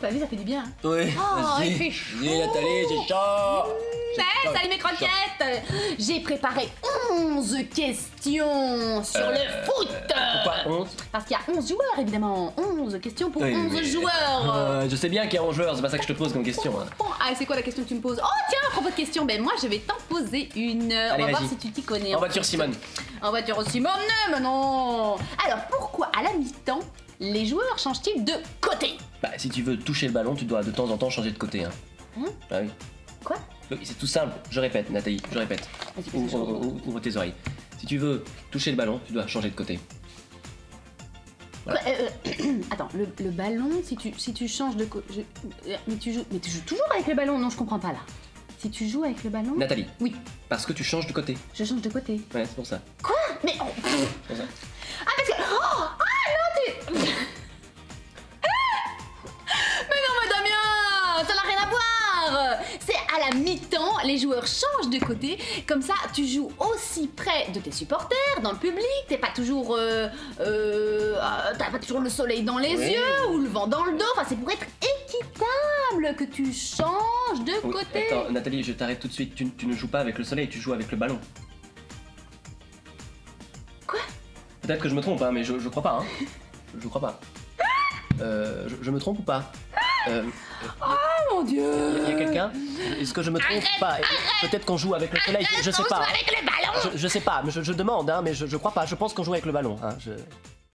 T'as vu, ça fait du bien. hein. Oui, Oh, il fait chaud. Nathalie, c'est chaud. Chaud, salut mes croquettes J'ai préparé 11 questions sur Euh, le foot Pourquoi 11 Parce qu'il y a 11 joueurs évidemment 11 questions pour Oui, 11 oui. joueurs Euh, Je sais bien qu'il y a 11 joueurs, c'est pas ça que je te pose comme question. hein. Bon, ah, c'est quoi la question que tu me poses? Oh tiens, à propos de questions, ben moi je vais t'en poser une. Allez, On va voir si tu t'y connais. En en voiture. Simone. En voiture mais mais non Alors pourquoi à la mi-temps, les joueurs changent-ils de côté? Bah, si tu veux toucher le ballon, tu dois de temps en temps changer de côté. Hein. Hein? Ah oui. Quoi? Oui, C'est tout simple, je répète, Nathalie, je répète. Ouvre, vas-y. ouvre- ouvre tes oreilles. Si tu veux toucher le ballon, tu dois changer de côté. Euh, euh, Attends, le, le ballon, si tu, si tu changes de côté. Mais, tu joues- mais tu joues toujours avec le ballon? Non, je comprends pas là. Si tu joues avec le ballon? Nathalie, Oui, parce que tu changes de côté. je change de côté. Ouais, c'est pour ça. Quoi? Mais. oh, pour ça. Ah, parce que. Oh C'est à la mi-temps, les joueurs changent de côté, comme ça tu joues aussi près de tes supporters, dans le public, t'es pas toujours. euh, euh, euh, T'as pas toujours le soleil dans les Oui. yeux ou le vent dans le dos, enfin c'est pour être équitable que tu changes de Oui, côté Attends, Nathalie, je t'arrête tout de suite. Tu, tu ne joues pas avec le soleil, tu joues avec le ballon. Quoi? Peut-être que je me trompe, hein, mais je, je crois pas. Hein. Je, je crois pas. Euh, je, je me trompe ou pas? Euh, Oh mon dieu Est-ce que je me trompe pas? Peut-être qu'on joue avec le soleil, je, je sais On pas. joue avec le ballon Je, je sais pas, mais je, je demande, hein, mais je, je crois pas. Je pense qu'on joue avec le ballon. Hein.